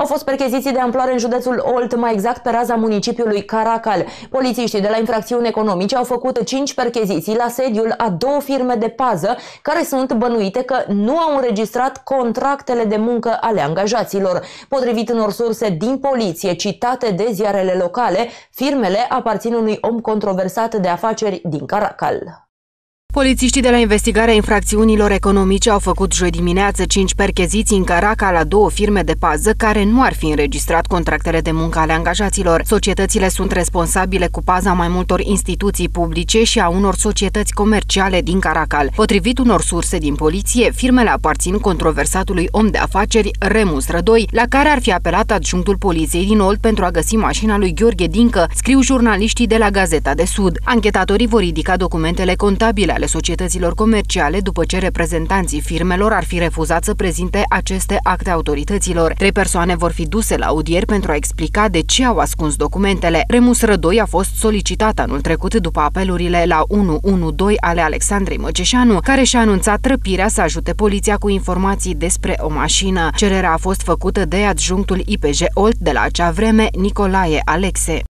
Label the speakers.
Speaker 1: Au fost percheziții de amploare în județul Olt, mai exact pe raza municipiului Caracal. Polițiștii de la infracțiuni economice au făcut cinci percheziții la sediul a două firme de pază care sunt bănuite că nu au înregistrat contractele de muncă ale angajaților. Potrivit unor surse din poliție citate de ziarele locale, firmele aparțin unui om controversat de afaceri din Caracal.
Speaker 2: Polițiștii de la investigarea infracțiunilor economice au făcut joi dimineață cinci percheziții în Caraca la două firme de pază care nu ar fi înregistrat contractele de muncă ale angajaților. Societățile sunt responsabile cu paza mai multor instituții publice și a unor societăți comerciale din Caracal. Potrivit unor surse din poliție, firmele aparțin controversatului om de afaceri Remus Rădoi, la care ar fi apelat adjunctul poliției din Olt pentru a găsi mașina lui Gheorghe Dincă, scriu jurnaliștii de la Gazeta de Sud. Anchetatorii vor ridica documentele contabile ale societăților comerciale după ce reprezentanții firmelor ar fi refuzat să prezinte aceste acte autorităților. Trei persoane vor fi duse la audier pentru a explica de ce au ascuns documentele. Remus Rădoi a fost solicitat anul trecut după apelurile la 112 ale Alexandrei Măceșanu, care și-a anunțat răpirea să ajute poliția cu informații despre o mașină. Cererea a fost făcută de adjunctul IPJ Olt de la acea vreme, Nicolae Alexe.